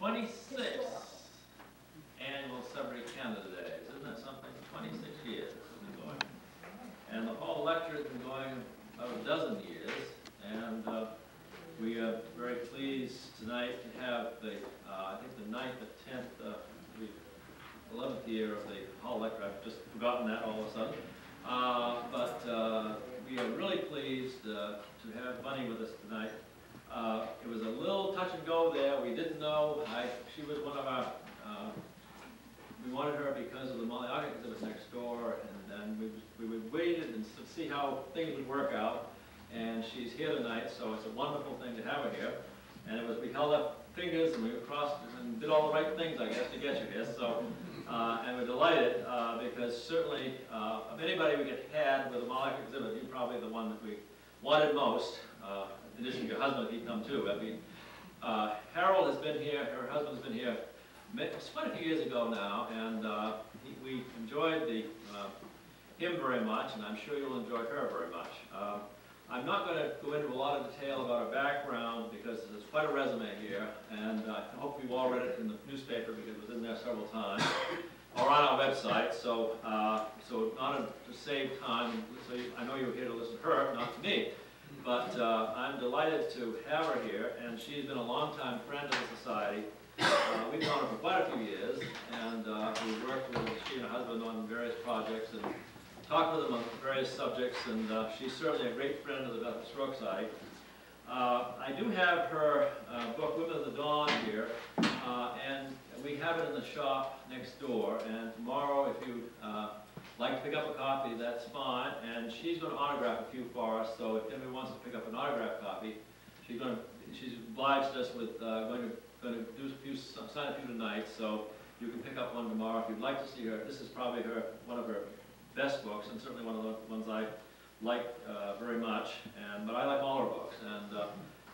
twenty-sixth annual Sudbury Canada Days. Isn't that something? Twenty-six years it's been going. And the hall lecture has been going about a dozen years. And uh, we are very pleased tonight to have the, uh, I think the ninth or tenth, uh, the eleventh year of the hall lecture. I've just forgotten that all of a sudden. Uh, But uh, we are really pleased uh, to have Bunny with us tonight. Uh, It was a little touch and go there, we didn't know, I, she was one of our, uh, we wanted her because of the Molly Ockett exhibit next door, and then we, we waited and see how things would work out, and she's here tonight, so it's a wonderful thing to have her here. And it was, we held up fingers and we crossed and did all the right things, I guess, to get you here, so, uh, and we're delighted, uh, because certainly, uh, of anybody we get had with a Molly Ockett exhibit, you're probably the one that we wanted most, uh, in addition to your husband, he'd come too. I mean, uh, Harold has been here, her husband's been here, quite a few years ago now, and uh, he- we enjoyed the, uh, him very much, and I'm sure you'll enjoy her very much. Uh, I'm not going to go into a lot of detail about her background, because there's quite a resume here, and uh, I hope you've all read it in the newspaper, because it was in there several times, or on our website, so, uh, so not to save time, so you- I know you're here to listen to her, not to me. But uh, I'm delighted to have her here, and she's been a longtime friend of the society. Uh, We've known her for quite a few years, and uh, we've worked with she and her husband on various projects and talked with them on various subjects, and uh, she's certainly a great friend of the Bethel Historical Society. Uh, I do have her uh, book, Women of the Dawn, here, and we have it in the shop next door, and tomorrow, if you like to pick up a copy, that's fine, and she's going to autograph a few for us, so if anybody wants to pick up an autograph copy, she's going to, she's obliged us with, uh, going to, going to do a few, sign a few tonight, so you can pick up one tomorrow if you'd like to see her. This is probably her, one of her best books, and certainly one of the ones I like uh, very much, and, but I like all her books, and, uh,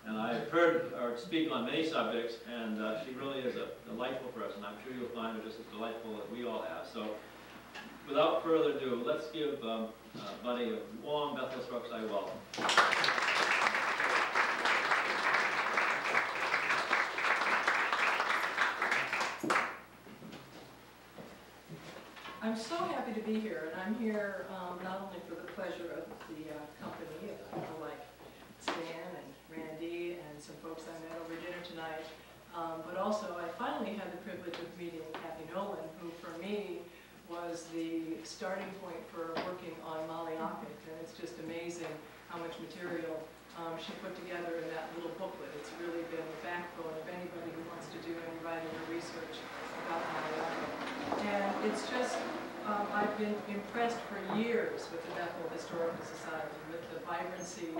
and I've heard her speak on many subjects, and uh, she really is a delightful person. I'm sure you'll find her just as delightful as we all have, so without further ado, let's give um, uh, Bunny a warm Bethel Strokes I welcome. I'm so happy to be here, and I'm here um, not only for the pleasure of the uh, company, of people like Stan and Randy and some folks I met over dinner tonight, um, but also I finally had the privilege of meeting Kathy Nolan, who for me was the starting point for working on Molly Ockett, and it's just amazing how much material um, she put together in that little booklet. It's really been the backbone of anybody who wants to do any writing or research about Molly Ockett. And it's just, um, I've been impressed for years with the Bethel Historical Society, with the vibrancy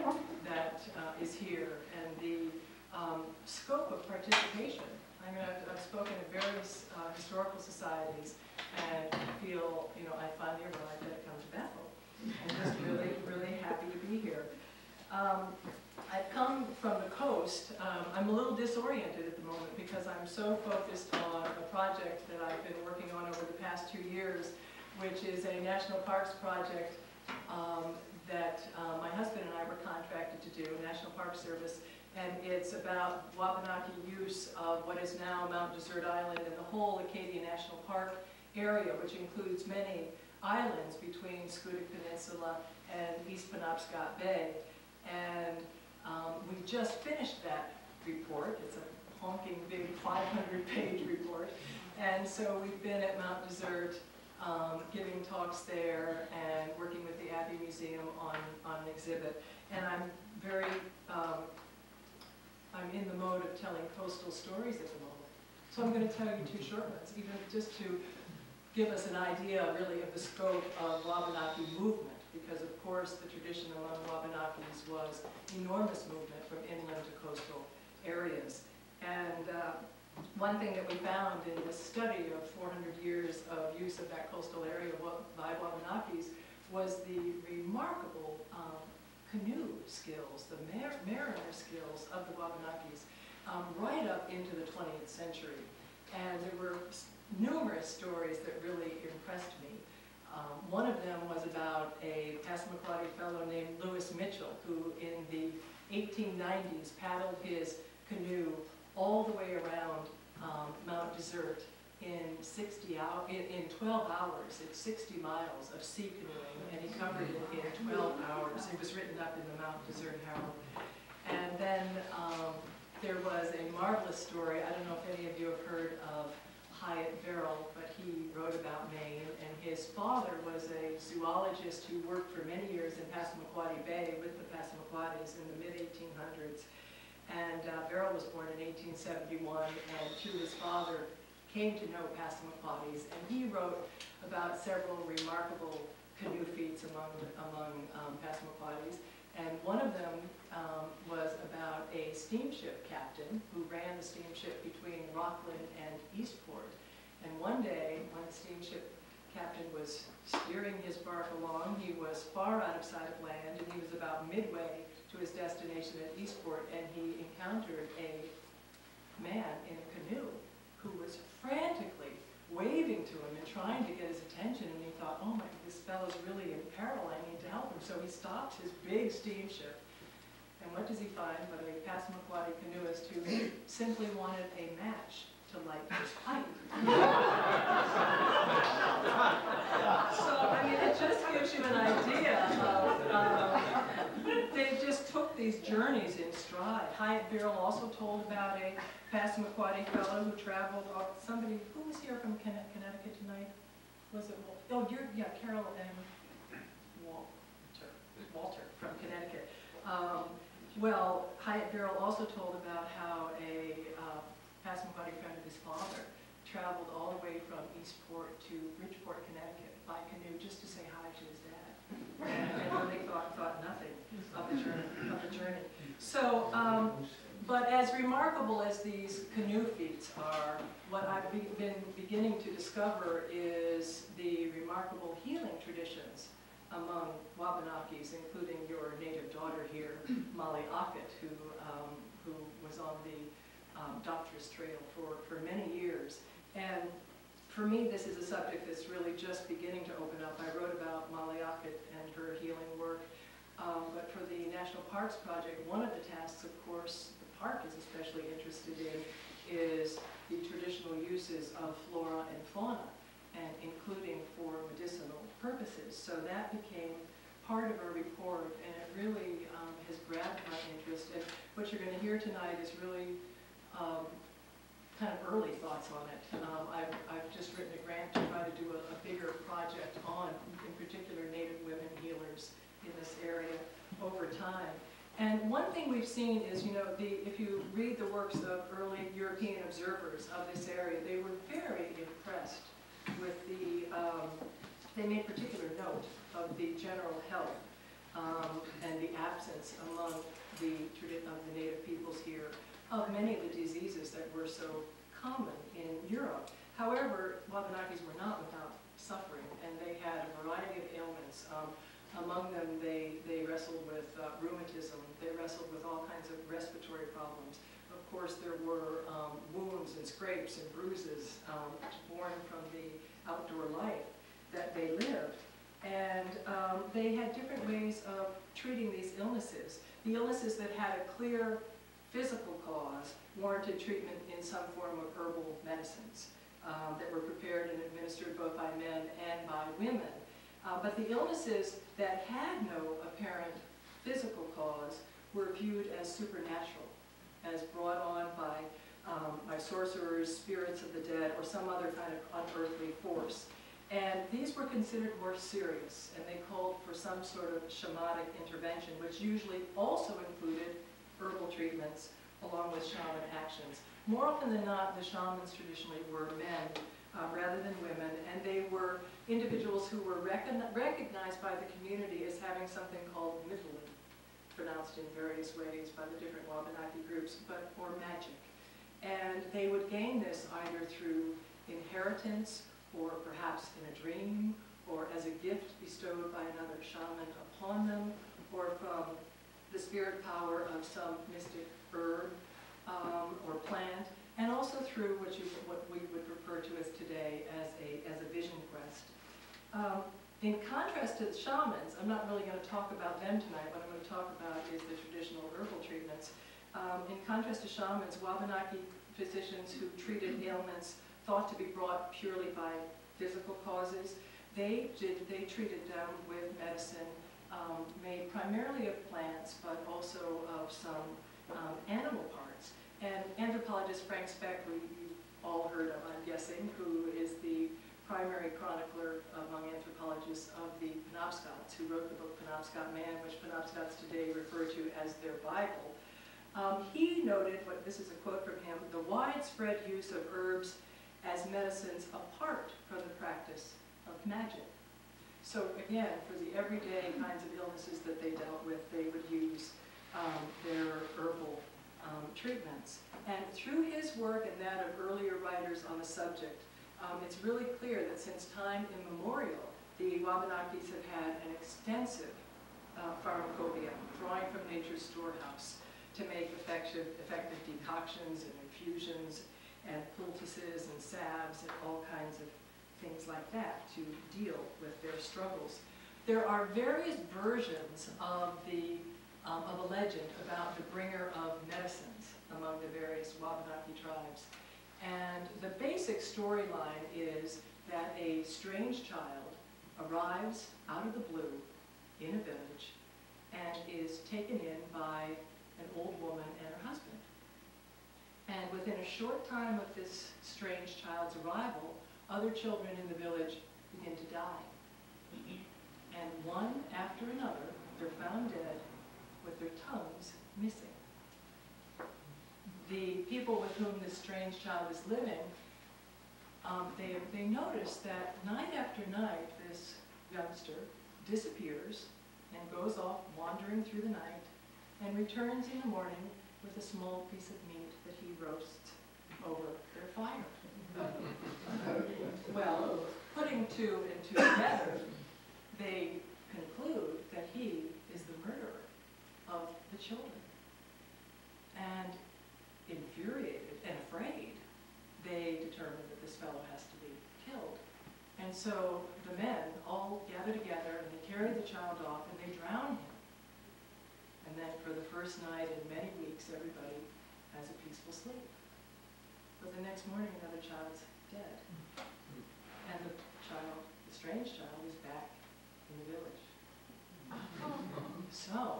that uh, is here and the um, scope of participation. I mean, I've, I've spoken at various uh, historical societies and feel, you know, I finally arrived at come to Bethel. I'm just really, really happy to be here. Um, I've come from the coast. Um, I'm a little disoriented at the moment because I'm so focused on a project that I've been working on over the past two years, which is a national parks project um, that uh, my husband and I were contracted to do, National Park Service, and it's about Wabanaki use of what is now Mount Desert Island and the whole Acadia National Park area, which includes many islands between Schoodic Peninsula and East Penobscot Bay. And um, we just finished that report. It's a honking big 500-page report. And so we've been at Mount Desert, um, giving talks there and working with the Abbey Museum on, on an exhibit. And I'm very, um, I'm in the mode of telling coastal stories at the moment. So I'm going to tell you two short ones, even just to give us an idea really of the scope of Wabanaki movement because of course the tradition among Wabanakis was enormous movement from inland to coastal areas. And uh, one thing that we found in this study of 400 years of use of that coastal area by Wabanakis was the remarkable um, canoe skills, the mar mariner skills of the Wabanakis um, right up into the 20th century. And there were numerous stories that really impressed me. Um, one of them was about a Passamaquoddy fellow named Lewis Mitchell, who in the 1890s paddled his canoe all the way around um, Mount Desert in 60 hour, in, in 12 hours, it's 60 miles of sea canoeing, and he covered it in 12 hours. It was written up in the Mount Desert Herald. And then um, there was a marvelous story, I don't know if any of you have heard of Hyatt Verrill, but he wrote about Maine, and his father was a zoologist who worked for many years in Passamaquoddy Bay with the Passamaquoddies in the mid-1800s. And uh, Verrill was born in 1871, and through his father came to know Passamaquoddies, and he wrote about several remarkable canoe feats among, among um, Passamaquoddies. And one of them um, was about a steamship captain who ran the steamship between Rockland and Eastport. And one day, when the steamship captain was steering his bark along, he was far out of sight of land, and he was about midway to his destination at Eastport, and he encountered a man in a canoe who was frantically waving to him and trying to get his attention, and he thought, oh my, this fellow's really in peril, I need to help him. So he stopped his big steamship, and what does he find but a Passamaquoddy canoeist who simply wanted a match to pipe. so, I mean, it just gives you an idea of, um, they just took these journeys in stride. Hyatt Verrill also told about a Passamaquoddy fellow who traveled, somebody, who was here from Connecticut tonight? Was it, oh, you're, yeah, Carol and Walter, Walter from Connecticut. Um, Well, Hyatt Verrill also told about how a uh, Passamaquoddy friend of his father traveled all the way from Eastport to Bridgeport, Connecticut by canoe just to say hi to his dad. And and really thought, thought nothing of the journey, of the journey. So, um, but as remarkable as these canoe feats are, what I've be- been beginning to discover is the remarkable healing traditions among Wabanakis, including your native daughter here, Molly Ockett, who, um, who was on the um, Doctor's Trail for, for many years. And for me, this is a subject that's really just beginning to open up. I wrote about Ockett and her healing work. Um, but for the National Parks Project, one of the tasks, of course, the park is especially interested in is the traditional uses of flora and fauna, and including for medicinal purposes. So that became part of our report, and it really um, has grabbed my interest. And what you're going to hear tonight is really um, kind of early thoughts on it. Um, I've, I've just written a grant to try to do a, a bigger project on, in particular, Native women healers in this area over time. And one thing we've seen is, you know, the, if you read the works of early European observers of this area, they were very impressed with the, um, they made particular note of the general health um, and the absence among the, of the native peoples here of many of the diseases that were so common in Europe. However, Wabanakis were not without suffering, and they had a variety of ailments. Um, among them, they, they wrestled with uh, rheumatism, they wrestled with all kinds of respiratory problems. Of course, there were um, wounds and scrapes and bruises um, born from the outdoor life that they lived. And um, they had different ways of treating these illnesses. The illnesses that had a clear physical cause warranted treatment in some form of herbal medicines um, that were prepared and administered both by men and by women. Uh, but the illnesses that had no apparent physical cause were viewed as supernatural, as brought on by, um, by sorcerers, spirits of the dead, or some other kind of unearthly force. And these were considered more serious, and they called for some sort of shamanic intervention, which usually also included herbal treatments along with shaman actions. More often than not, the shamans traditionally were men uh, rather than women, and they were individuals who were recon recognized by the community as having something called Mifflin, pronounced in various ways by the different Wabanaki groups, but or magic. And they would gain this either through inheritance, or perhaps in a dream, or as a gift bestowed by another shaman upon them, or from the spirit power of some mystic herb um, or plant, and also through what, you, what we would refer to as today as a, as a vision quest. Um, in contrast to the shamans, I'm not really going to talk about them tonight. What I'm going to talk about is the traditional herbal treatments. Um, in contrast to shamans, Wabanaki physicians who treated ailments thought to be brought purely by physical causes. They did, they treated them with medicine um, made primarily of plants, but also of some um, animal parts. And anthropologist Frank Speck, who you've all heard of, I'm guessing, who is the primary chronicler among anthropologists of the Penobscots, who wrote the book Penobscot Man, which Penobscots today refer to as their Bible. Um, he noted, what this is a quote from him, the widespread use of herbs as medicines apart from the practice of magic. So again, for the everyday kinds of illnesses that they dealt with, they would use um, their herbal um, treatments. And through his work and that of earlier writers on the subject, um, it's really clear that since time immemorial, the Wabanakis have had an extensive uh, pharmacopoeia, drawing from nature's storehouse to make effective, effective decoctions and infusions and poultices and salves and all kinds of things like that to deal with their struggles. There are various versions of the um, of a legend about the bringer of medicines among the various Wabanaki tribes. And the basic storyline is that a strange child arrives out of the blue in a village and is taken in by an old woman and her husband. And within a short time of this strange child's arrival, other children in the village begin to die. And one after another, they're found dead with their tongues missing the people with whom this strange child is living, um, they, they notice that night after night, this youngster disappears and goes off wandering through the night and returns in the morning with a small piece of meat that he roasts over their fire. Well, putting two and two together, they conclude that he is the murderer of the children. And infuriated and afraid, they determine that this fellow has to be killed. And so the men all gather together and they carry the child off and they drown him. And then for the first night in many weeks, everybody has a peaceful sleep. But the next morning, another child's dead. And the child, the strange child, is back in the village. So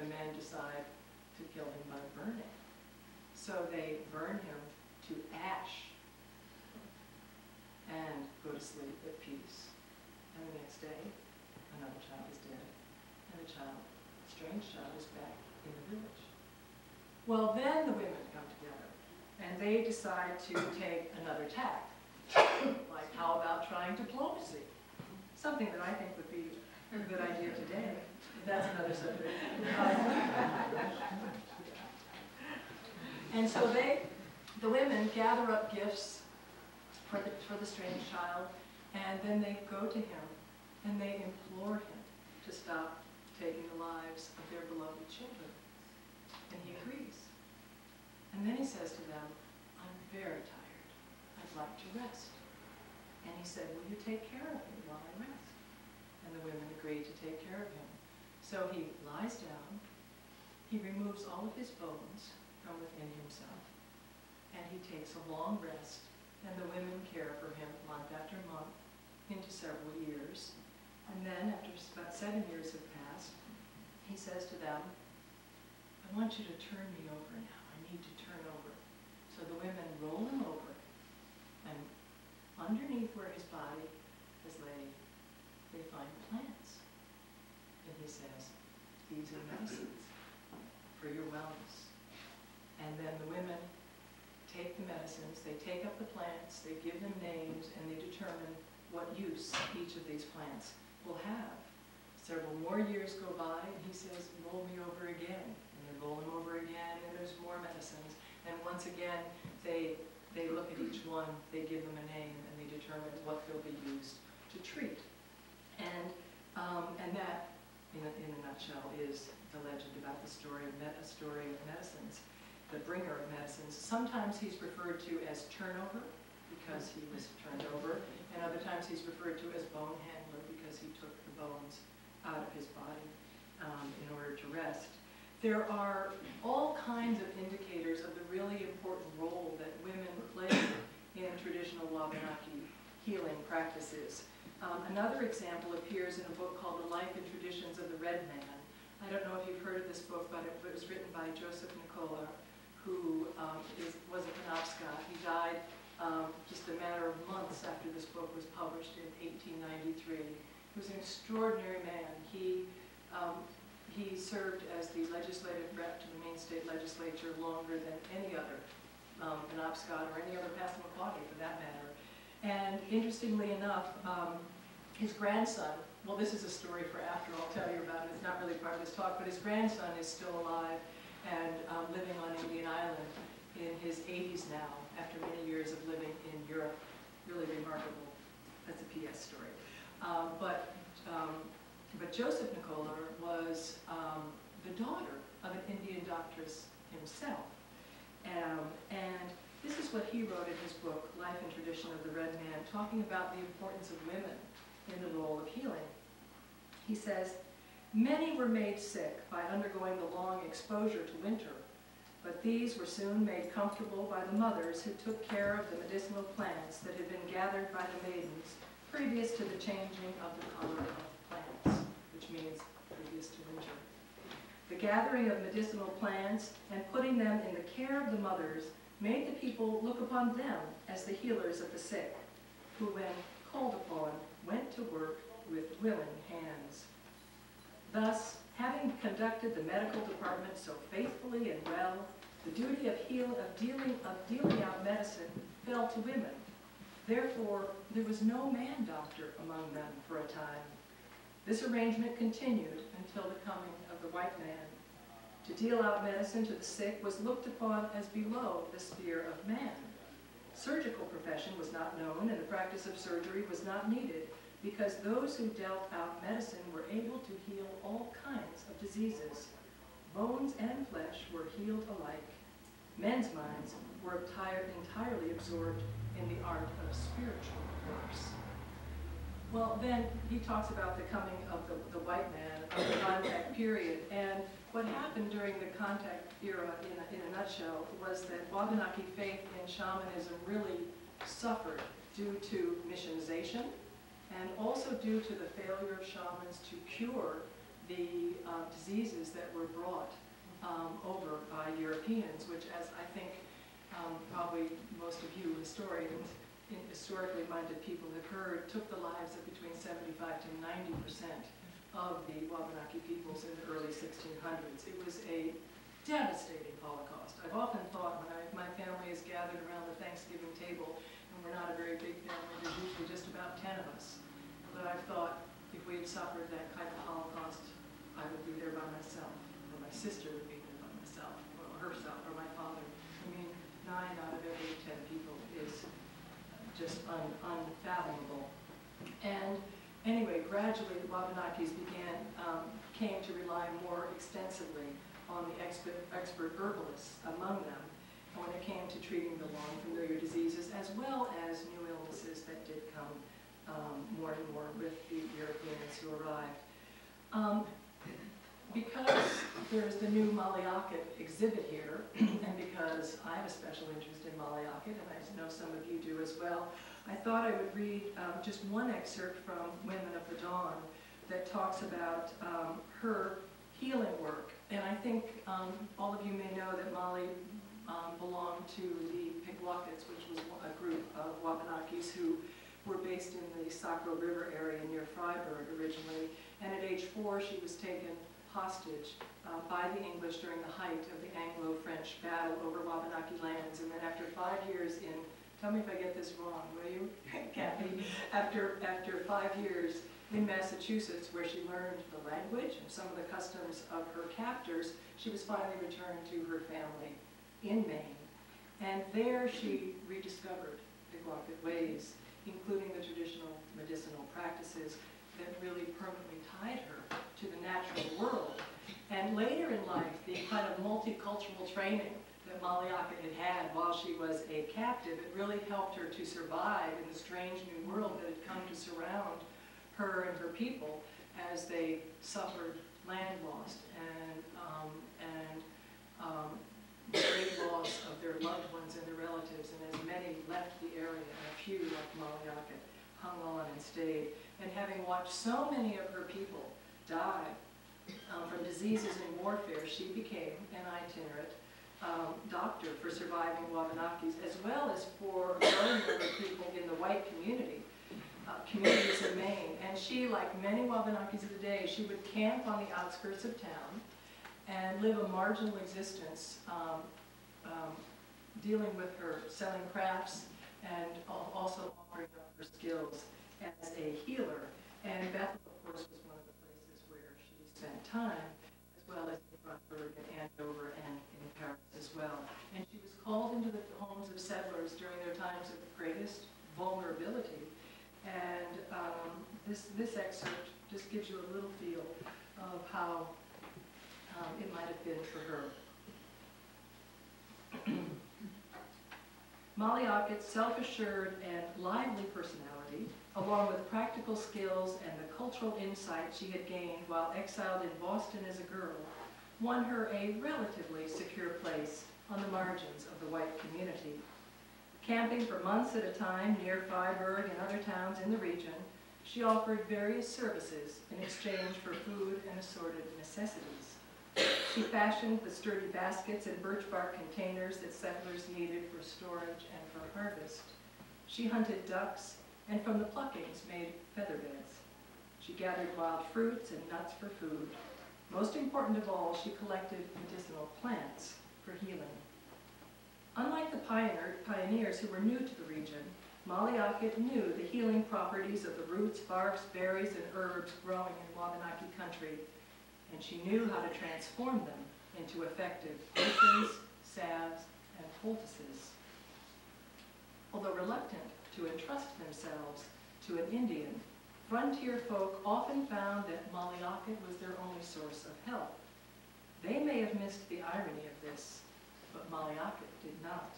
the men decide to kill him by burning. So they burn him to ash and go to sleep at peace. And the next day, another child is dead, and the child, the strange child, is back in the village. Well, then the women and they decide to take another tack. like, how about trying diplomacy? Something that I think would be a good idea today. That's another subject. And so they, the women gather up gifts for the, for the strange child, and then they go to him and they implore him to stop taking the lives of their beloved children. And he agrees. And then he says to them, very tired. I'd like to rest. And he said, will you take care of me while I rest? And the women agreed to take care of him. So he lies down, he removes all of his bones, from within himself. And he takes a long rest, and the women care for him month after month into several years. And then, after about seven years have passed, he says to them, I want you to turn me over now. I need to turn over. So the women roll him over, and underneath where his body is laid, they find plants. And he says, these are medicines for your wellness. And then the women take the medicines, they take up the plants, they give them names, and they determine what use each of these plants will have. Several more years go by, and he says, roll me over again. And they roll him over again, and there's more medicines. And once again, they, they look at each one, they give them a name, and they determine what they'll be used to treat. And, um, and that, in a, in a nutshell, is the legend about the story of, a story of medicines the bringer of medicines. Sometimes he's referred to as turnover because he was turned over, and other times he's referred to as bone handler because he took the bones out of his body um, in order to rest. There are all kinds of indicators of the really important role that women played in traditional Wabanaki healing practices. Um, another example appears in a book called The Life and Traditions of the Red Man. I don't know if you've heard of this book, but it was written by Joseph Nicolar, who um, is, was a Penobscot. He died um, just a matter of months after this book was published in 1893. He was an extraordinary man. He, um, he served as the legislative rep to the Maine State Legislature longer than any other um, Penobscot or any other Passamaquoddy for that matter. And interestingly enough, um, his grandson, well, this is a story for after, I'll tell you about it, it's not really part of this talk, but his grandson is still alive and um, living on Indian Island in his 80s now, after many years of living in Europe. Really remarkable. That's a PS story. Um, but, um, but Joseph Nicolar was um, the daughter of an Indian doctress himself. Um, and this is what he wrote in his book, Life and Tradition of the Red Man, talking about the importance of women in the role of healing. He says, Many were made sick by undergoing the long exposure to winter, but these were soon made comfortable by the mothers who took care of the medicinal plants that had been gathered by the maidens previous to the changing of the color of means to. The gathering of medicinal plants and putting them in the care of the mothers made the people look upon them as the healers of the sick, who when called upon went to work with willing hands. Thus, having conducted the medical department so faithfully and well, the duty of, heal, of, dealing, of dealing out medicine fell to women. Therefore, there was no man doctor among them for a time. This arrangement continued until the coming of the white man. To deal out medicine to the sick was looked upon as below the sphere of man. Surgical profession was not known and the practice of surgery was not needed because those who dealt out medicine were able to heal all kinds of diseases. Bones and flesh were healed alike. Men's minds were entirely absorbed in the art of spiritual works. Well, then he talks about the coming of the, the white man, of the contact period, and what happened during the contact era, in a, in a nutshell, was that Wabanaki faith and shamanism really suffered due to missionization, and also due to the failure of shamans to cure the uh, diseases that were brought um, over by Europeans, which as I think um, probably most of you historians, historically minded people have heard, took the lives of between 75 to 90 percent of the Wabanaki peoples in the early 1600s. It was a devastating Holocaust. I've often thought when I, my family is gathered around the Thanksgiving table, and we're not a very big family, there's usually just about 10 of us, but I've thought if we had suffered that kind of Holocaust, I would be there by myself, or my sister would be there by myself, or herself, or my father. I mean, nine out of every 10 people is just un, unfathomable. And anyway, gradually the Wabanakis began, um, came to rely more extensively on the expert, expert herbalists among them when it came to treating the long familiar diseases as well as new illnesses that did come um, more and more with the Europeans who arrived. Um, because there's the new Molly Ockett exhibit here, and because I have a special interest in Molly Ockett, and I know some of you do as well, I thought I would read um, just one excerpt from Women of the Dawn that talks about um, her healing work. And I think um, all of you may know that Molly um, belonged to the Pigwackets, which was a group of Wabanakis who were based in the Saco River area near Fryeburg originally. And at age four, she was taken hostage uh, by the English during the height of the Anglo-French battle over Wabanaki lands. And then after five years in Tell me if I get this wrong, will you, Kathy? After, after five years in Massachusetts, where she learned the language and some of the customs of her captors, she was finally returned to her family in Maine. And there she rediscovered the Pigwacket ways, including the traditional medicinal practices that really permanently tied her to the natural world. And later in life, the kind of multicultural training that Molly Ockett had had while she was a captive, it really helped her to survive in the strange new world that had come to surround her and her people as they suffered land loss and, um, and um, great loss of their loved ones and their relatives, and as many left the area, and a few left Molly Ockett. hung on and stayed. And having watched so many of her people die um, from diseases and warfare, she became an itinerant um, doctor for surviving Wabanakis, as well as for growing number of people in the white community, uh, communities in Maine. And she, like many Wabanakis of the day, she would camp on the outskirts of town and live a marginal existence, um, um, dealing with her selling crafts and also offering up her skills as a healer. And Bethel, of course, was one of the places where she spent time, as well as in Fryeburg and Andover and in Paris as well. And she was called into the homes of settlers during their times of greatest vulnerability. And um, this, this excerpt just gives you a little feel of how um, it might have been for her. Molly Ockett's self-assured and lively personality, along with practical skills and the cultural insight she had gained while exiled in Boston as a girl, won her a relatively secure place on the margins of the white community. Camping for months at a time near Fryeburg and other towns in the region, she offered various services in exchange for food and assorted necessities. She fashioned the sturdy baskets and birch bark containers that settlers needed for storage and for harvest. She hunted ducks and from the pluckings made feather beds. She gathered wild fruits and nuts for food. Most important of all, she collected medicinal plants for healing. Unlike the pioneer, pioneers who were new to the region, Ockett knew the healing properties of the roots, barks, berries, and herbs growing in Wabanaki country and she knew how to transform them into effective potions, salves, and poultices. Although reluctant to entrust themselves to an Indian, frontier folk often found that Ockett was their only source of help. They may have missed the irony of this, but Ockett did not.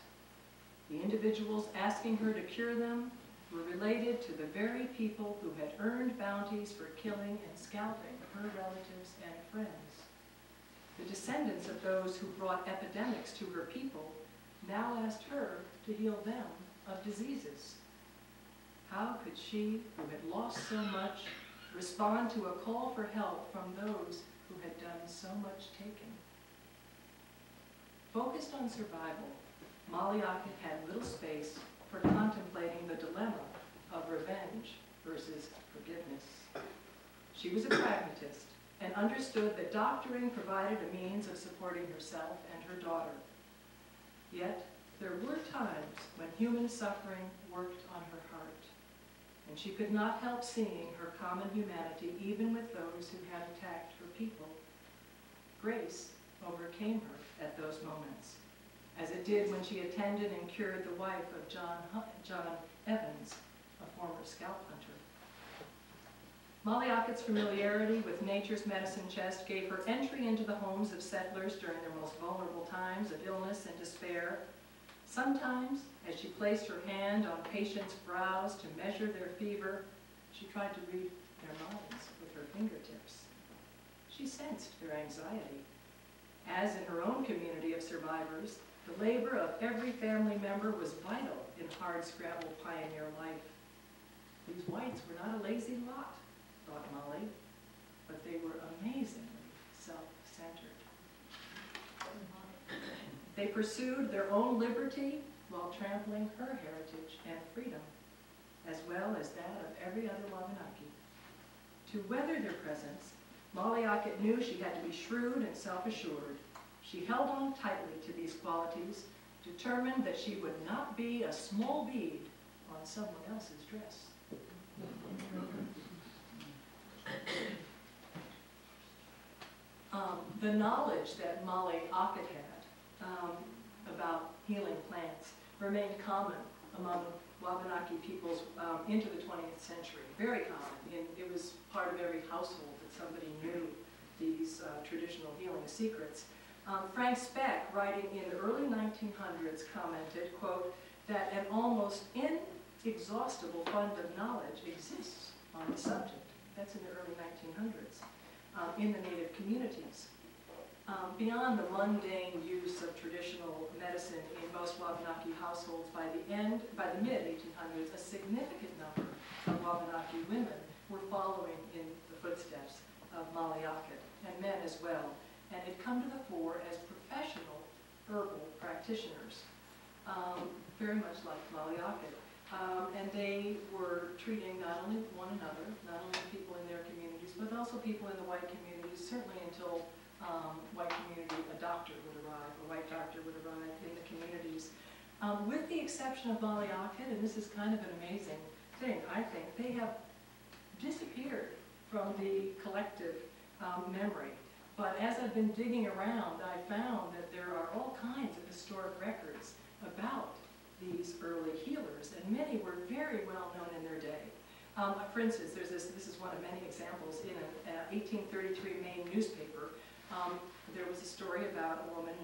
The individuals asking her to cure them were related to the very people who had earned bounties for killing and scalping her relatives and friends. The descendants of those who brought epidemics to her people now asked her to heal them of diseases. How could she, who had lost so much, respond to a call for help from those who had done so much taking? Focused on survival, Ockett had little space for contemplating the dilemma of revenge versus forgiveness. She was a pragmatist and understood that doctoring provided a means of supporting herself and her daughter. Yet, there were times when human suffering worked on her heart, and she could not help seeing her common humanity even with those who had attacked her people. Grace overcame her at those moments, as it did when she attended and cured the wife of John, John Evans, a former scalp hunter. Molly Ockett's familiarity with nature's medicine chest gave her entry into the homes of settlers during their most vulnerable times of illness and despair. Sometimes, as she placed her hand on patients' brows to measure their fever, she tried to read their minds with her fingertips. She sensed their anxiety. As in her own community of survivors, the labor of every family member was vital in hard-scrabble pioneer life. These whites were not a lazy lot thought Molly, but they were amazingly They pursued their own liberty while trampling her heritage and freedom, as well as that of every other Wabanaki. To weather their presence, Molly Ockett knew she had to be shrewd and self-assured. She held on tightly to these qualities, determined that she would not be a small bead on someone else's dress. Um, the knowledge that Molly Ockett had um, about healing plants remained common among Wabanaki peoples um, into the 20th century, very common. In, it was part of every household that somebody knew these uh, traditional healing secrets. Um, Frank Speck, writing in the early 1900s, commented, quote, that an almost inexhaustible fund of knowledge exists on the subject. That's in the early 1900s um, in the native communities. Um, beyond the mundane use of traditional medicine in most Wabanaki households, by the end, by the mid-1800s, a significant number of Wabanaki women were following in the footsteps of Molly Ockett, and men as well, and had come to the fore as professional herbal practitioners, um, very much like Molly Ockett. Um, and they were treating not only one another, not only people in their communities, but also people in the white communities, certainly until um, white community, a doctor would arrive, a white doctor would arrive in the communities. Um, with the exception of Molly Ockett, and this is kind of an amazing thing, I think, they have disappeared from the collective um, memory. But as I've been digging around, I found that there are all kinds of historic records about these early healers, and many were very well known in their day. Um, for instance, there's this, this is one of many examples, in an uh, 1833 Maine newspaper, um, there was a story about a woman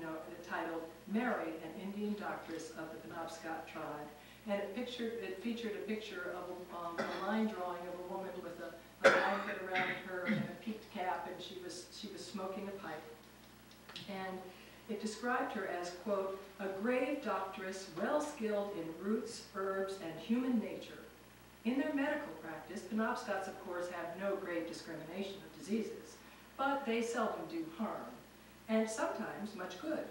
titled Mary, an Indian doctress of the Penobscot tribe. And it, pictured, it featured a picture of a, um, a line drawing of a woman with a, a blanket around her and a peaked cap, and she was, she was smoking a pipe. And it described her as, quote, a grave doctress, well skilled in roots, herbs, and human nature. In their medical practice, Penobscots, of course, have no grave discrimination of diseases, but they seldom do harm, and sometimes much good.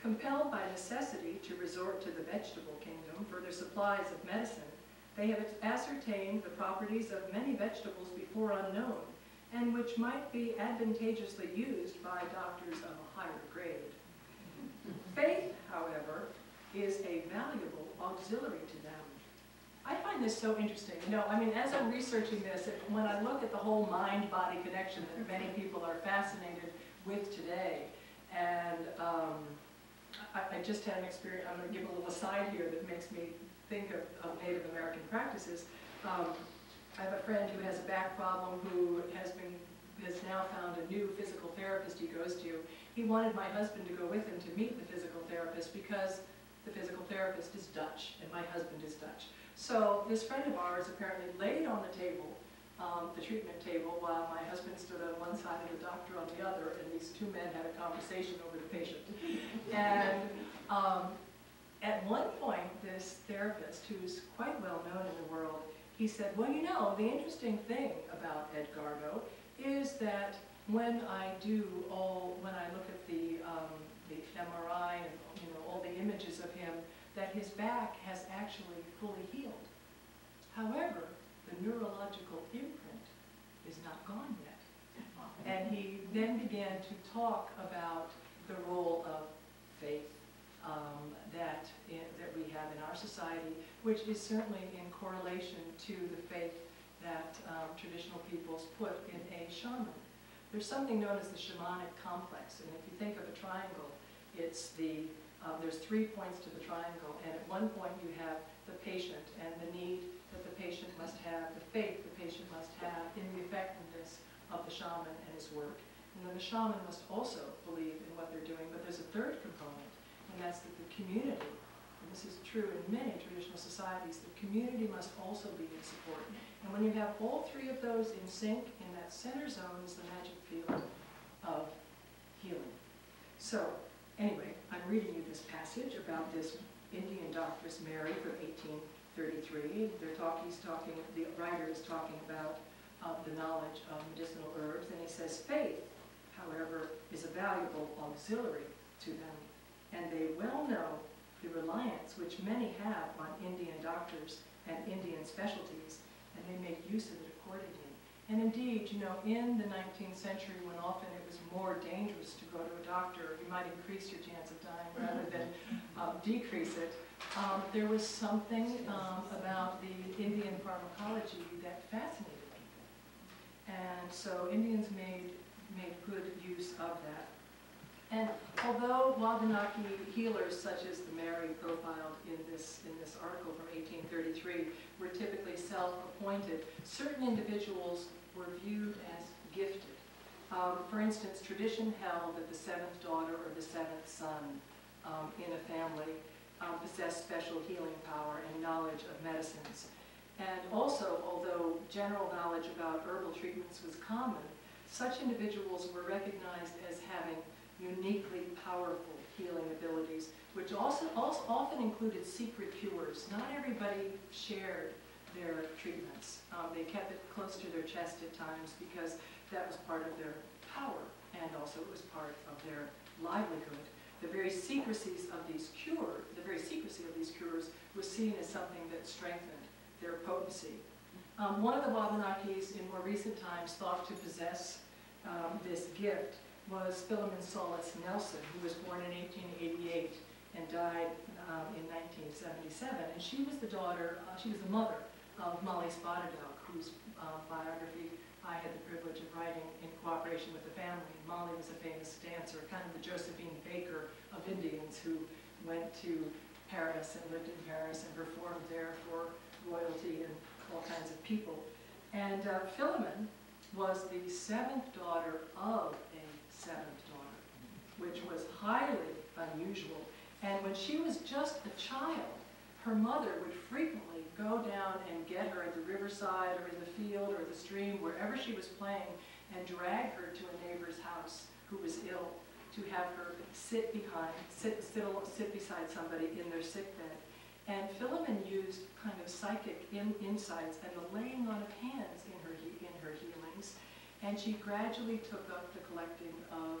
Compelled by necessity to resort to the vegetable kingdom for their supplies of medicine, they have ascertained the properties of many vegetables before unknown, and which might be advantageously used by doctors of a higher grade. Faith, however, is a valuable auxiliary to. I find this so interesting. You know, I mean, as I'm researching this, when I look at the whole mind-body connection that many people are fascinated with today, and um, I, I, just had an experience, I'm going to give a little aside here that makes me think of, of Native American practices. Um, I have a friend who has a back problem who has been has now found a new physical therapist he goes to. He wanted my husband to go with him to meet the physical therapist because the physical therapist is Dutch and my husband is Dutch. So this friend of ours apparently laid on the table, um, the treatment table, while my husband stood on one side and the doctor on the other, and these two men had a conversation over the patient. and um, at one point, this therapist, who's quite well known in the world, he said, well, you know, the interesting thing about Edgardo is that when I do all, when I look at the, um, the MRI and you know, all the images of him, that his back has actually fully healed. However, the neurological imprint is not gone yet. And he then began to talk about the role of faith um, that, in, that we have in our society, which is certainly in correlation to the faith that um, traditional peoples put in a shaman. There's something known as the shamanic complex, and if you think of a triangle, it's the um, there's three points to the triangle, and at one point you have the patient and the need that the patient must have, the faith the patient must have in the effectiveness of the shaman and his work. And then the shaman must also believe in what they're doing, but there's a third component, and that's that the community, and this is true in many traditional societies, the community must also be in support. And when you have all three of those in sync, in that center zone is the magic field of healing. So, Anyway, I'm reading you this passage about this Indian doctress Mary from 1833. They're talk, he's talking, the writer is talking about uh, the knowledge of medicinal herbs, and he says, faith, however, is a valuable auxiliary to them, and they well know the reliance which many have on Indian doctors and Indian specialties, and they make use of it accordingly. And indeed, you know, in the 19th century, when often more dangerous to go to a doctor, you might increase your chance of dying rather than um, decrease it, um, there was something um, about the Indian pharmacology that fascinated people. And so Indians made, made good use of that. And although Wabanaki healers such as the Mary profiled in this, in this article from 1833 were typically self-appointed, certain individuals were viewed as gifted. Um, for instance, tradition held that the seventh daughter or the seventh son um, in a family um, possessed special healing power and knowledge of medicines. And also, although general knowledge about herbal treatments was common, such individuals were recognized as having uniquely powerful healing abilities, which also, also often included secret cures. Not everybody shared their treatments. Um, they kept it close to their chest at times because that was part of their power and also it was part of their livelihood. The very secrecies of these cures, the very secrecy of these cures was seen as something that strengthened their potency. Um, one of the Wabanakis in more recent times thought to possess um, this gift was Philemon Saulis Nelson, who was born in 1888 and died um, in 1977. And she was the daughter, uh, she was the mother of Molly Spotted Elk, whose uh, biography I had the privilege of writing in cooperation with the family. Molly was a famous dancer, kind of the Josephine Baker of Indians who went to Paris and lived in Paris and performed there for royalty and all kinds of people. And uh, Philemon was the seventh daughter of a seventh daughter, which was highly unusual. And when she was just a child, her mother would frequently go down and get her at the riverside or in the field or the stream, wherever she was playing, and drag her to a neighbor's house who was ill to have her sit behind, sit, sit, sit beside somebody in their sick bed. And Philemon used kind of psychic in, insights and the laying on of hands in her, in her healings. And she gradually took up the collecting of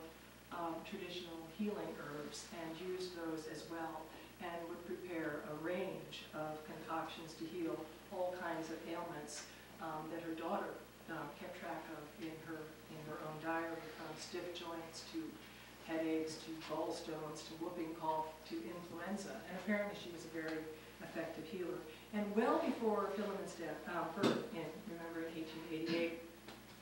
um, traditional healing herbs and used those as well and would prepare a range of concoctions to heal all kinds of ailments um, that her daughter um, kept track of in her, in her own diary, from stiff joints to headaches to gallstones to whooping cough to influenza. And apparently she was a very effective healer. And well before Philemon's death, uh, birth in, remember in 1888,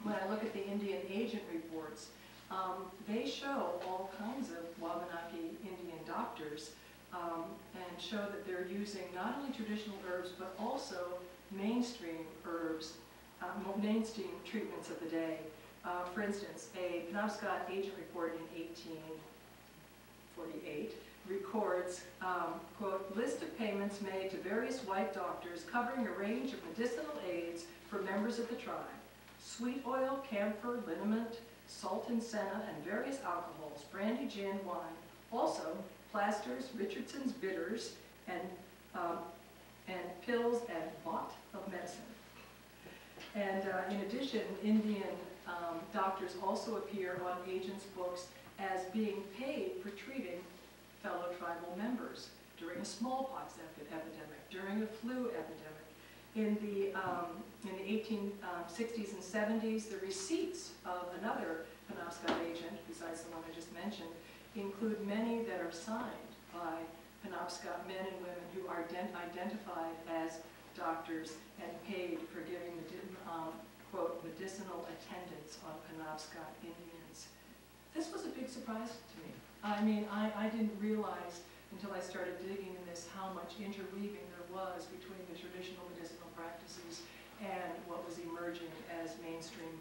when I look at the Indian agent reports, um, they show all kinds of Wabanaki Indian doctors um, and show that they're using not only traditional herbs, but also mainstream herbs, uh, mainstream treatments of the day. Uh, for instance, a Penobscot agent report in 1848 records, um, quote, list of payments made to various white doctors covering a range of medicinal aids for members of the tribe. Sweet oil, camphor, liniment, salt and senna, and various alcohols, brandy, gin, wine. Also, plasters, Richardson's bitters, and, um, and pills and bought of medicine. And uh, in addition, Indian um, doctors also appear on agents' books as being paid for treating fellow tribal members during a smallpox epidemic, during a flu epidemic. In the, um, in the 1860s and 70s, the receipts of another Penobscot agent, besides the one I just mentioned, include many that are signed by Penobscot men and women who are identified as doctors and paid for giving the um, quote, medicinal attendance on Penobscot Indians. This was a big surprise to me. I mean, I, I didn't realize until I started digging in this how much interweaving there was between the traditional medicinal practices and what was emerging as mainstream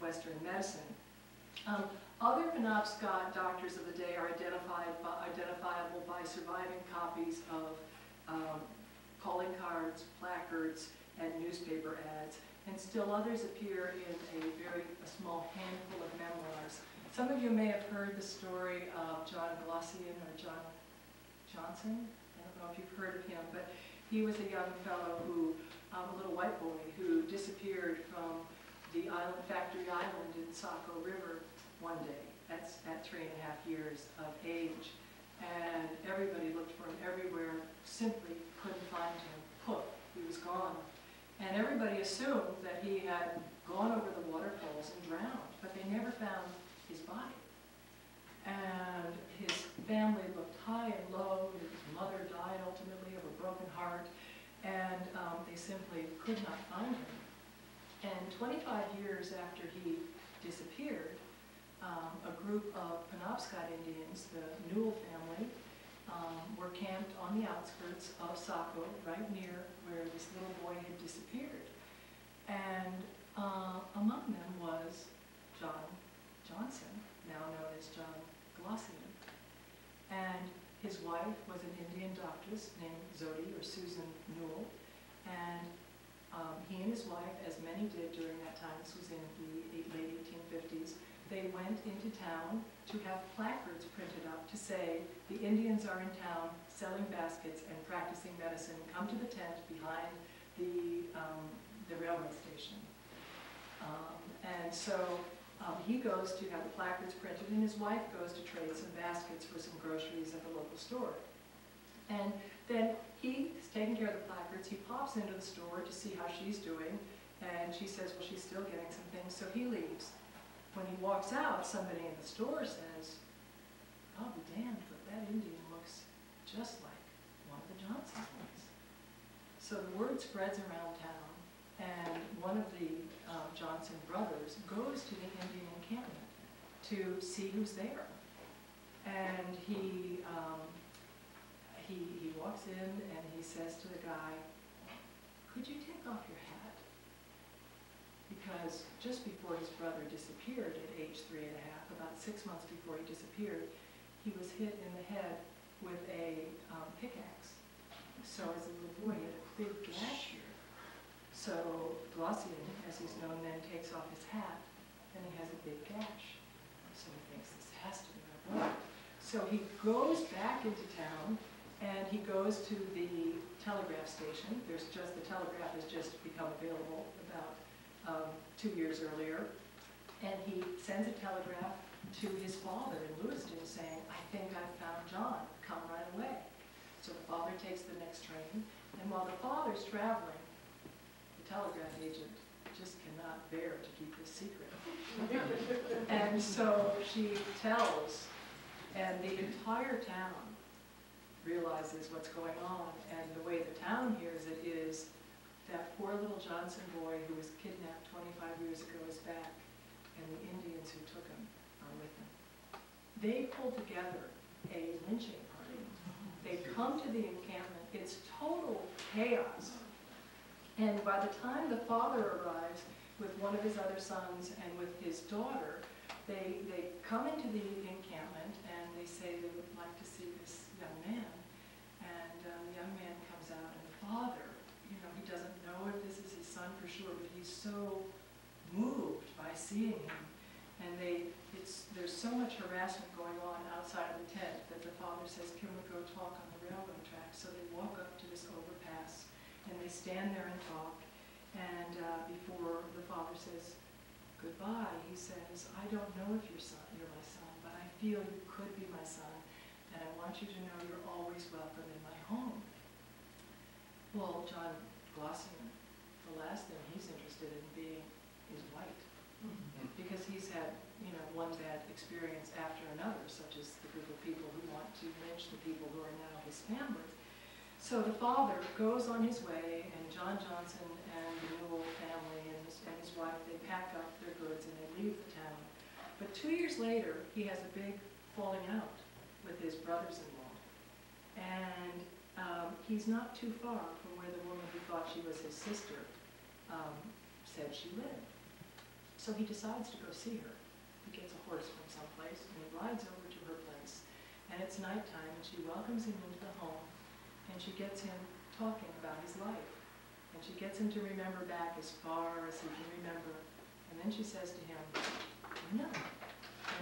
Western medicine. Um, other Penobscot doctors of the day are identified by, identifiable by surviving copies of um, calling cards, placards, and newspaper ads and still others appear in a very a small handful of memoirs. Some of you may have heard the story of John Glossian or John Johnson. I don't know if you've heard of him, but he was a young fellow who, um, a little white boy, who disappeared from the island, Factory Island in Saco River one day at, at three and a half years of age. And everybody looked for him everywhere, simply couldn't find him. Poof, he was gone. And everybody assumed that he had gone over the waterfalls and drowned, but they never found his body. And his family looked high and low. His mother died ultimately of a broken heart, and um, they simply could not find him. And 25 years after he disappeared, um, a group of Penobscot Indians, the Newell family, um, were camped on the outskirts of Saco, right near where this little boy had disappeared. And uh, among them was John Johnson, now known as John Glossian. And his wife was an Indian doctress named Zodi or Susan Newell. And um, he and his wife, as many did during that time, this was in the late 1850s, they went into town to have placards printed up to say, the Indians are in town selling baskets and practicing medicine. Come to the tent behind the, um, the railway station. Um, And so um, he goes to have the placards printed, and his wife goes to trade some baskets for some groceries at the local store. And then he's taking care of the placards, he pops into the store to see how she's doing, and she says, well, she's still getting some things, so he leaves. When he walks out, somebody in the store says, I'll be damned, but that Indian looks just like one of the Johnson boys. So the word spreads around town, and one of the um, Johnson brothers goes to the Indian encampment to see who's there. And he, um, he, he walks in and he says to the guy, could you take off your hat? Because just before his brother disappeared at age three and a half, about six months before he disappeared, he was hit in the head with a um, pickaxe. So as a little boy, he had a big gash here. So Glossian, as he's known then, takes off his hat, and he has a big gash. So he thinks this has to be my boy. So he goes back into town, and he goes to the telegraph station. There's just, the telegraph has just become available about um, two years earlier. And he sends a telegraph to his father in Lewiston saying, I think I've found John, come right away. So the father takes the next train, and while the father's traveling, the telegraph agent just cannot bear to keep this secret. And so she tells, and the entire town realizes what's going on, and the way the town hears it is that poor little Johnson boy who was kidnapped 25 years ago is back, and the Indians who took him are with him. They pull together a lynching party. They come to the encampment, it's total chaos. And by the time the father arrives with one of his other sons and with his daughter, they, they come into the encampment and they say they would like to see this young man. And um, the young man comes out and the father, doesn't know if this is his son for sure, but he's so moved by seeing him. And they, it's, there's so much harassment going on outside of the tent that the father says, can we go talk on the railroad track? So they walk up to this overpass and they stand there and talk. And uh, before the father says goodbye, he says, I don't know if you're son, you're my son, but I feel you could be my son, and I want you to know you're always welcome in my home. Well, John Glossian, the last thing he's interested in being is white, mm-hmm. because he's had, you know, one bad experience after another, such as the group of people who want to lynch the people who are now his family. So the father goes on his way, and John Johnson and the Newell family and his, and his wife, they pack up their goods and they leave the town. But two years later, he has a big falling out with his brothers-in-law. And um, he's not too far from where the woman who thought she was his sister um, said she lived. So he decides to go see her. He gets a horse from someplace and he rides over to her place. And it's nighttime and she welcomes him into the home and she gets him talking about his life. And she gets him to remember back as far as he can remember. And then she says to him, you know,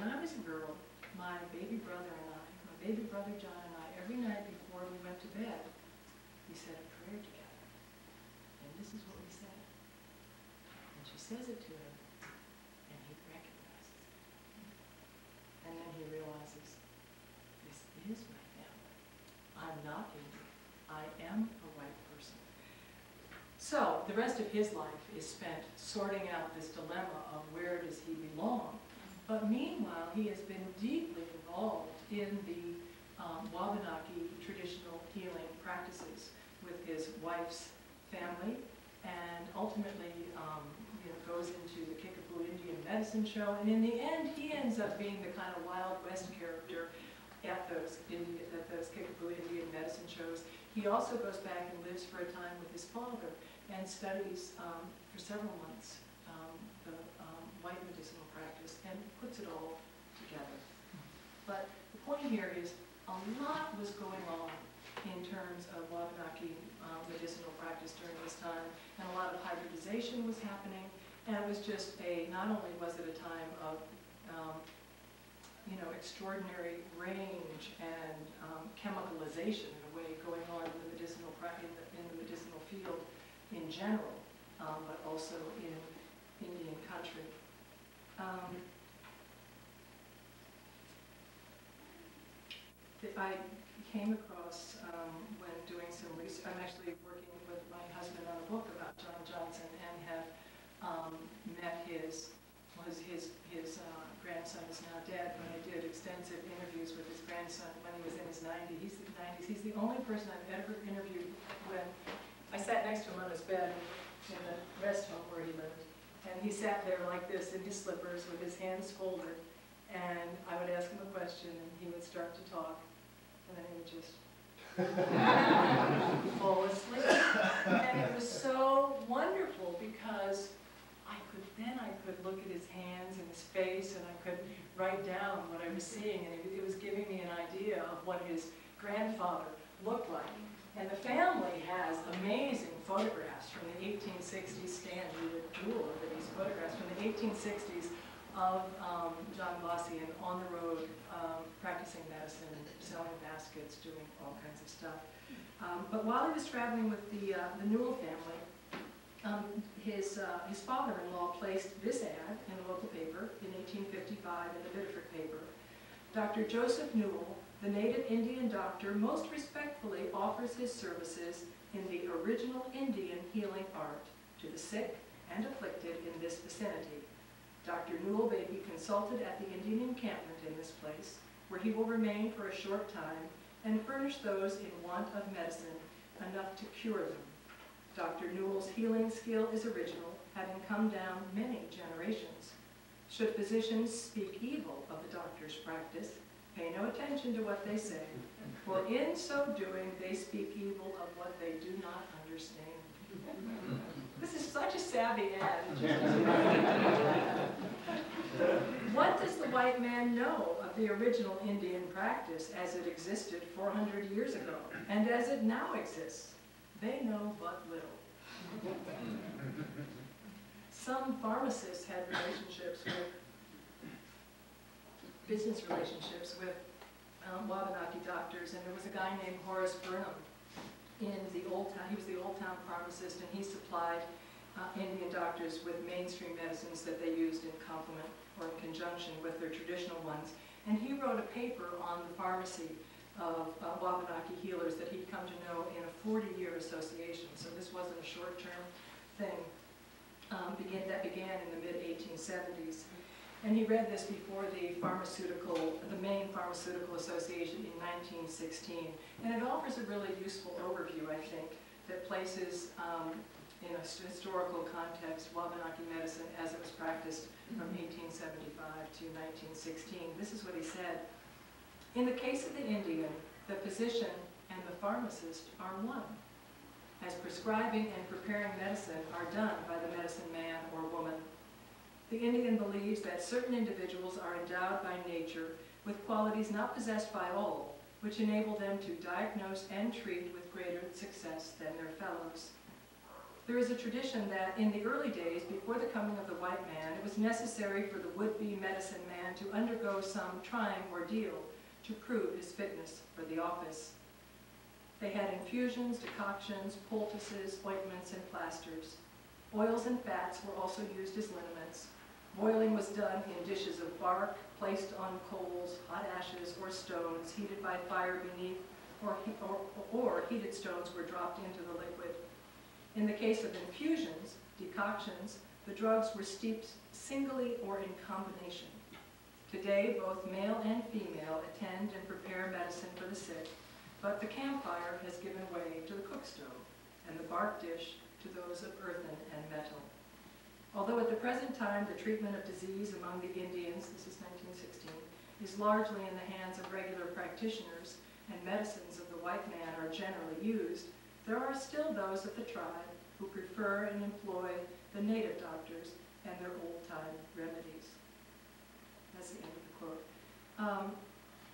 when I was a girl, my baby brother and I, my baby brother John and I, every night before we went to bed, we said a prayer together. And this is what we said. And she says it to him, and he recognizes it. And then he realizes, this is my family. I'm not Indian. I am a white person. So the rest of his life is spent sorting out this dilemma of where does he belong. But meanwhile, he has been deeply involved in the um, Wabanaki traditional healing practices with his wife's family, and ultimately um, you know, goes into the Kickapoo Indian Medicine Show, and in the end, he ends up being the kind of Wild West character at those Indian, at those Kickapoo Indian medicine shows. He also goes back and lives for a time with his father and studies um, for several months um, the um, white medicinal practice and puts it all together. But the point here is a lot was going on in terms of Wabanaki um, medicinal practice during this time, and a lot of hybridization was happening, and it was just a, not only was it a time of, um, you know, extraordinary range and um, chemicalization in a way going on in the medicinal, in the, in the medicinal field in general, um, but also in Indian country. Um, that I came across um, when doing some research, I'm actually working with my husband on a book about John Johnson and have um, met his, was his, his uh, grandson is now dead, but I did extensive interviews with his grandson when he was in his 90s. He's the 90s. He's the only person I've ever interviewed when I sat next to him on his bed in the rest home where he lived. And he sat there like this in his slippers with his hands folded. And I would ask him a question and he would start to talk. And just fall asleep. And it was so wonderful because I could, then I could look at his hands and his face and I could write down what I was seeing. And it, it was giving me an idea of what his grandfather looked like. And the family has amazing photographs from the 1860s. Stan, you would drool these photographs from the 1860s of um, John Glossian on the road um, practicing medicine, selling baskets, doing all kinds of stuff. Um, but while he was traveling with the, uh, the Newell family, um, his, uh, his father-in-law placed this ad in a local paper in 1855 in the Biddeford paper. Dr. Joseph Newell, the native Indian doctor, most respectfully offers his services in the original Indian healing art to the sick and afflicted in this vicinity. Dr. Newell may be consulted at the Indian encampment in this place, where he will remain for a short time and furnish those in want of medicine enough to cure them. Dr. Newell's healing skill is original, having come down many generations. Should physicians speak evil of the doctor's practice, pay no attention to what they say, for in so doing they speak evil of what they do not understand. This is such a savvy ad. what does the white man know of the original Indian practice as it existed 400 years ago, and as it now exists? They know but little. Some pharmacists had relationships with, business relationships with um, Wabanaki doctors, and there was a guy named Horace Burnham in the Old Town, he was the Old Town pharmacist, and he supplied uh, Indian doctors with mainstream medicines that they used in complement or in conjunction with their traditional ones. And he wrote a paper on the pharmacy of uh, Wabanaki healers that he'd come to know in a 40-year association. So this wasn't a short-term thing um, begin, that began in the mid-1870s. And he read this before the pharmaceutical, the Maine Pharmaceutical Association in 1916. And it offers a really useful overview, I think, that places um, in a historical context Wabanaki medicine as it was practiced from 1875 to 1916. This is what he said. In the case of the Indian, the physician and the pharmacist are one, as prescribing and preparing medicine are done by the medicine man or woman. The Indian believes that certain individuals are endowed by nature with qualities not possessed by all, which enable them to diagnose and treat with greater success than their fellows. There is a tradition that in the early days, before the coming of the white man, it was necessary for the would-be medicine man to undergo some trying ordeal to prove his fitness for the office. They had infusions, decoctions, poultices, ointments, and plasters. Oils and fats were also used as liniments. Boiling was done in dishes of bark, placed on coals, hot ashes, or stones, heated by fire beneath, or, or, or heated stones were dropped into the liquid. In the case of infusions, decoctions, the drugs were steeped singly or in combination. Today, both male and female attend and prepare medicine for the sick, but the campfire has given way to the cook stove, and the bark dish to those of earthen and metal. Although at the present time the treatment of disease among the Indians, this is 1916, is largely in the hands of regular practitioners and medicines of the white man are generally used, there are still those of the tribe who prefer and employ the native doctors and their old-time remedies. That's the end of the quote. Um,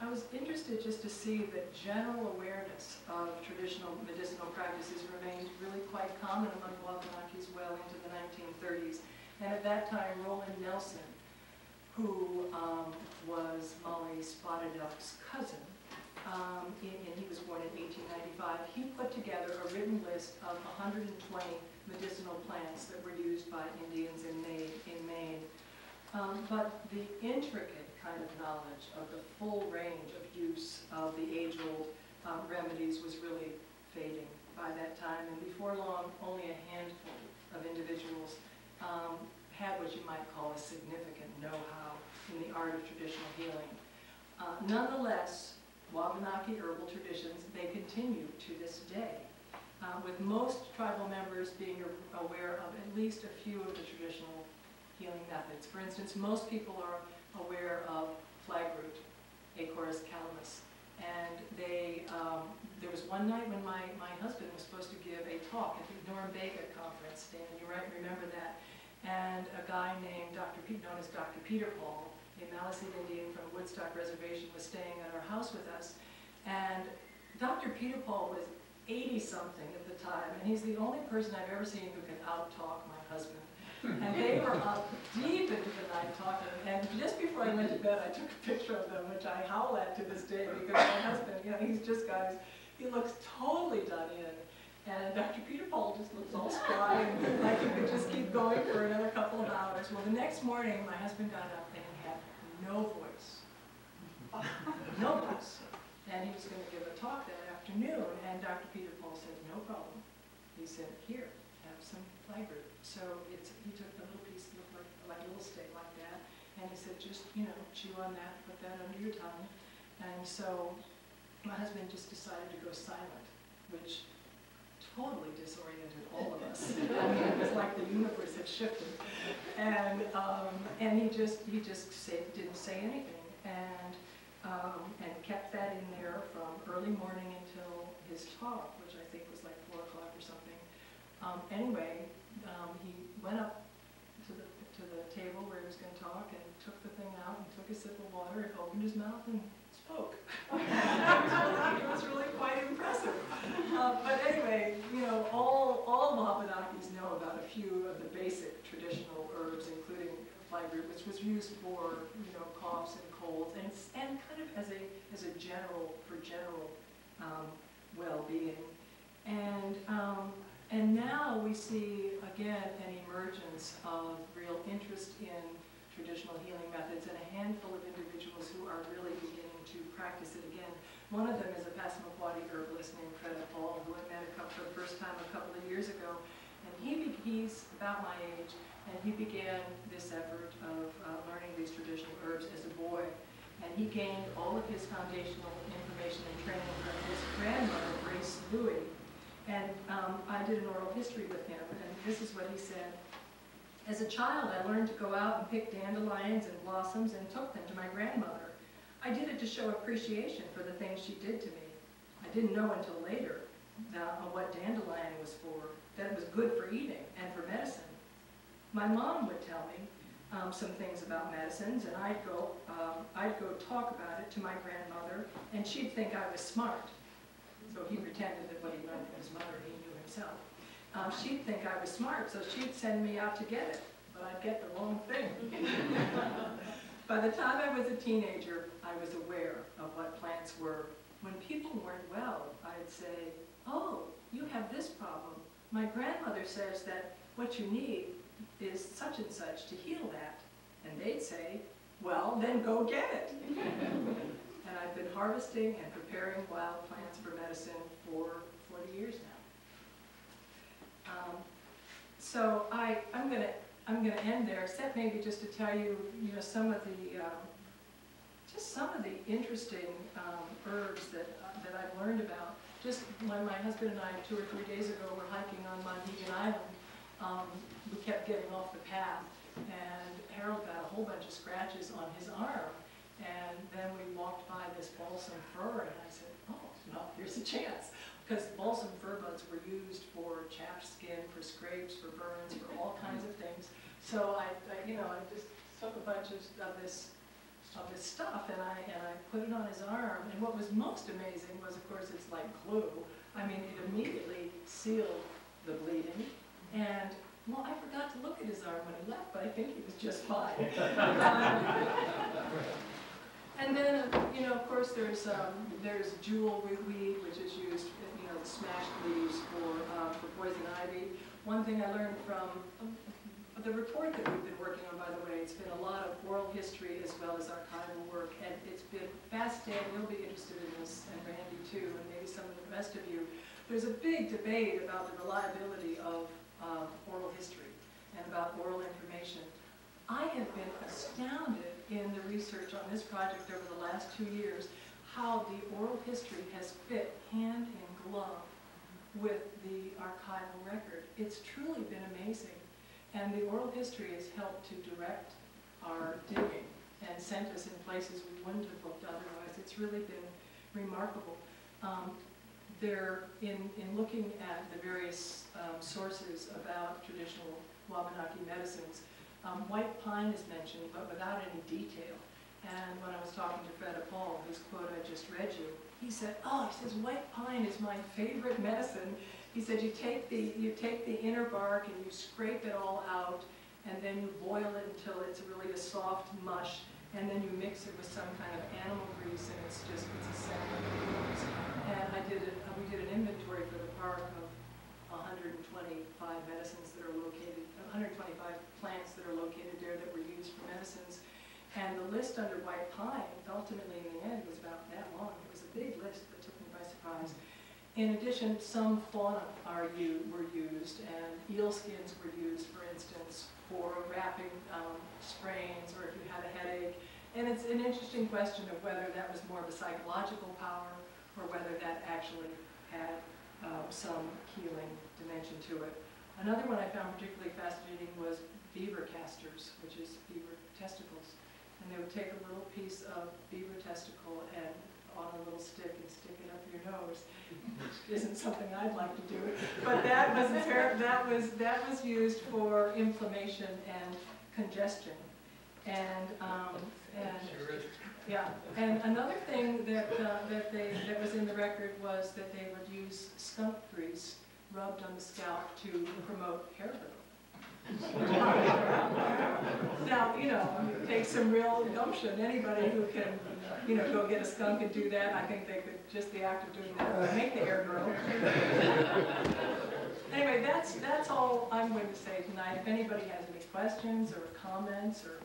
I was interested just to see that general awareness of traditional medicinal practices remained really quite common among Wabanakis well into the 1930s. And at that time, Roland Nelson, who um, was Molly Spotted Elk's cousin, um, and he was born in 1895, he put together a written list of 120 medicinal plants that were used by Indians in Maine. In Maine. Um, But the intricate kind of knowledge of the full range of use of the age-old um, remedies was really fading by that time. And before long, only a handful of individuals um, had what you might call a significant know-how in the art of traditional healing. Uh, Nonetheless, Wabanaki herbal traditions, they continue to this day, uh, with most tribal members being aware of at least a few of the traditional healing methods. For instance, most people are aware of flagroot, Acorus calamus. And they, um, there was one night when my, my husband was supposed to give a talk at the Norm Norumbega conference, Dan, you right, remember that? And a guy named Dr. Pete, known as Dr. Peter Paul, a Maliseet Indian from Woodstock Reservation, was staying at our house with us. And Dr. Peter Paul was 80-something at the time, and he's the only person I've ever seen who can out-talk my husband. And they were up deep into the night talking, and just before I went to bed, I took a picture of them, which I howl at to this day, because my husband, you know, he's just, guys, he looks totally done in. And Dr. Peter Paul just looks all spry, and like he could just keep going for another couple of hours. Well, the next morning, my husband got up and he had no voice. No voice. And he was gonna give a talk that afternoon, and Dr. Peter Paul said, no problem. He said, here, have some flagroot. So it's, he took the little piece, looked like, like a little stick like that, and he said, just, you know, chew on that, put that under your tongue. And so my husband just decided to go silent, which totally disoriented all of us. I mean, it was like the universe had shifted. And, um, and he just, he just said, didn't say anything. And, um, and kept that in there from early morning until his talk, which I think was like four o'clock or something. Um, anyway, um, he went up to the, to the table where he was gonna talk and took the thing out and took a sip of water and opened his mouth and spoke. It was really quite impressive. Uh, but anyway, you know, all, all Wabanakis know about a few of the basic traditional herbs, including flagroot, which was used for, you know, coughs and colds, and, and kind of as a, as a general, for general, um, well-being. And, um, and now we see, again, an emergence of real interest in traditional healing methods and a handful of individuals who are really beginning to practice it again. One of them is a Passamaquoddy herbalist named Fred Paul, who I met a couple, for the first time a couple of years ago. And he, he's about my age, and he began this effort of uh, learning these traditional herbs as a boy. And he gained all of his foundational information and training from his grandmother, Grace Louie. And um, I did an oral history with him, and this is what he said. As a child, I learned to go out and pick dandelions and blossoms and took them to my grandmother. I did it to show appreciation for the things she did to me. I didn't know until later uh, what dandelion was for, that it was good for eating and for medicine. My mom would tell me um, some things about medicines, and I'd go, um, I'd go talk about it to my grandmother, and she'd think I was smart. So he pretended that what he learned from his mother, he knew himself. Um, she'd think I was smart, so she'd send me out to get it, but I'd get the wrong thing. By the time I was a teenager, I was aware of what plants were. When people weren't well, I'd say, oh, you have this problem. My grandmother says that what you need is such and such to heal that. And they'd say, well, then go get it. And I've been harvesting and preparing wild plants for medicine for 40 years now. Um, So I, I'm gonna, I'm gonna end there, except maybe just to tell you, you know, some of the, um, just some of the interesting um, herbs that, uh, that I've learned about. Just when my husband and I, two or three days ago, were hiking on Monhegan Island, um, we kept getting off the path, and Harold got a whole bunch of scratches on his arm. And then we walked by this balsam fir, and I said, oh, well, here's a chance. Because balsam fir buds were used for chapped skin, for scrapes, for burns, for all kinds of things. So I, I you know, I just took a bunch of, of this, of this stuff, and I, and I put it on his arm. And what was most amazing was, of course, it's like glue. I mean, it immediately sealed the bleeding. And, well, I forgot to look at his arm when he left, but I think he was just fine. Um, And then, uh, you know, of course, there's, um, there's jewel weed, which is used, you know, the smashed leaves for, uh, for poison ivy. One thing I learned from the report that we've been working on, by the way, it's been a lot of oral history as well as archival work, and it's been fascinating, you'll be interested in this, and Randy too, and maybe some of the rest of you. There's a big debate about the reliability of um, oral history and about oral information. I have been astounded in the research on this project over the last two years, how the oral history has fit hand in glove with the archival record. It's truly been amazing. And the oral history has helped to direct our digging and sent us in places we wouldn't have looked otherwise. It's really been remarkable. Um, there, in, in looking at the various um, sources about traditional Wabanaki medicines, um, white pine is mentioned, but without any detail. And when I was talking to Fred Paul, whose quote I just read you, he said, oh, he says, white pine is my favorite medicine he said you take the, you take the inner bark and you scrape it all out, and then you boil it until it's really a soft mush, and then you mix it with some kind of animal grease, and it's just, it's a salad. And I did, it, we did an inventory for the park of 125 medicines 125 plants that are located there that were used for medicines. And the list under white pine, ultimately in the end, was about that long. It was a big list that took me by surprise. In addition, some fauna are were used, and eel skins were used, for instance, for wrapping um, sprains or if you had a headache. And it's an interesting question of whether that was more of a psychological power or whether that actually had uh, some healing dimension to it. Another one I found particularly fascinating was beaver castors, which is beaver testicles. And they would take a little piece of beaver testicle and on a little stick and stick it up your nose which isn't something I'd like to do. But that was that was that was used for inflammation and congestion, and um, and yeah. And another thing that uh, that they that was in the record was that they would use skunk grease rubbed on the scalp to promote hair growth. now, you know, it takes some real gumption. Anybody who can, you know, go get a skunk and do that, I think they could, just the act of doing that would make the hair grow. anyway, that's, that's all I'm going to say tonight. If anybody has any questions or comments, or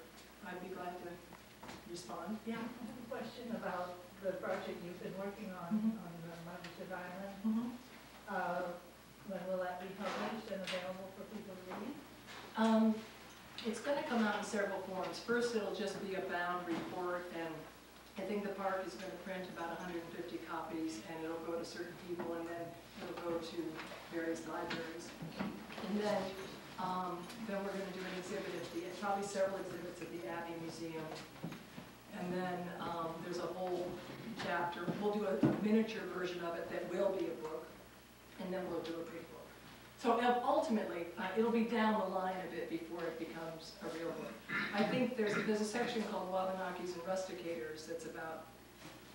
I'd be glad to respond. Yeah, I have a question about the project you've been working on, Mhm. on the Mount Desert Island. Mhm. Uh, When will that be published and available for people to read? Um, it's gonna come out in several forms. First, it'll just be a bound report, and I think the park is gonna print about hundred and fifty copies, and it'll go to certain people, and then it'll go to various libraries. And then, um, then we're gonna do an exhibit at the, probably several exhibits at the Abbe Museum. And then, um, there's a whole chapter, we'll do a miniature version of it that will be a book, and then we'll do a book. So uh, ultimately, uh, it'll be down the line a bit before it becomes a real book. I think there's, there's a section called Wabanakis and Rusticators that's about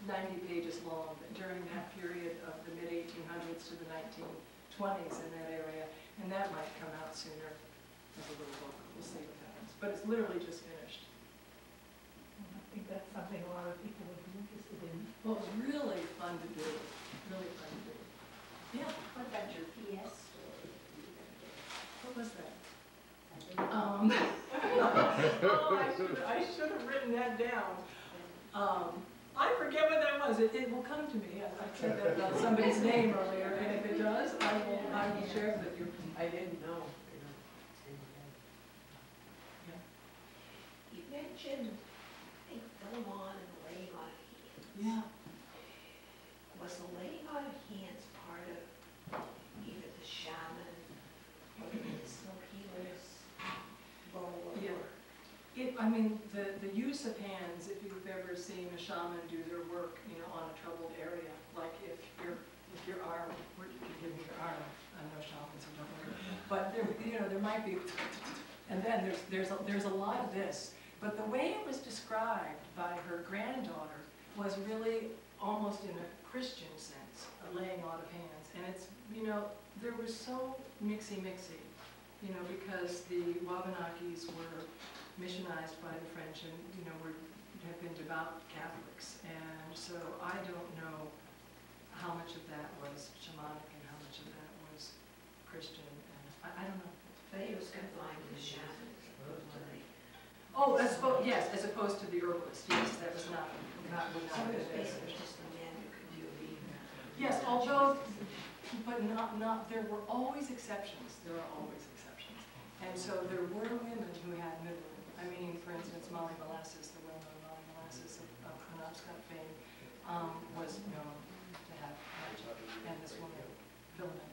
90 pages long during that period of the mid-1800s to the 1920s in that area, and that might come out sooner as a little book. We'll see what happens. But it's literally just finished. I think that's something a lot of people would be interested in. Well, it was really fun to do, really fun to do. Yeah, What about your PS story? what was that? Um, oh, I should, I should have written that down. Um, I forget what that was. It, it will come to me. I I said that about somebody's name earlier, and if it does, I will, I will share it with you. I didn't know. You mentioned, I think, Philmon and the laying on of hands. Yeah. Was the laying on of hands part of either the shaman or the medicinal healer's role Yeah. or? It, I mean, the, the use of hands, if you've ever seen a shaman do their work, you know, on a troubled area, like if your, if your arm, where you give me your arm, I know shamans who don't know. But there, you know, there might be, and then there's, there's, a, there's a lot of this. But the way it was described by her granddaughter was really almost in a Christian sense, a laying on of hands. And it's, you know, there was so mixy-mixy, you know, because the Wabanakis were missionized by the French and, you know, were have been devout Catholics, and so I don't know how much of that was shamanic and how much of that was Christian, and I, I don't know. It was confined to the shaman. Oh, as opposed, yes, as opposed to the herbalist, yes, that was not, not, would not have been. basically just the men who could do it. Yes, although, but not, not, there were always exceptions, there are always exceptions. And so there were women who had middle, I mean, for instance, Molly Molasses, the well-known Molly Molasses of of Penobscot fame, um, was known to have magic, and this woman, Philomena,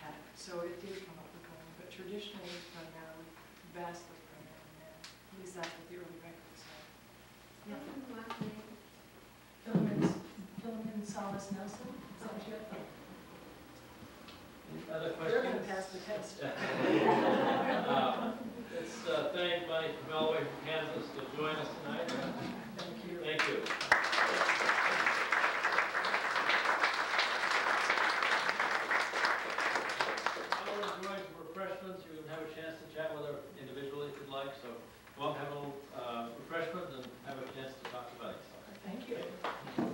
had it. So it did come up with women, but traditionally it was primarily, vastly primarily men. At least that's what the early records say. Yeah. Philomen, Philomen Salas Nelson, is that what you have? Any Other They're gonna pass the test. Uh, Let's uh, thank Mike from all the from Kansas to join us tonight. Thank you. Thank you. Now we're enjoying some refreshments. You can have a chance to chat with her individually if you'd like, so go up, have a little uh, refreshment and have a chance to talk about it. Thank you.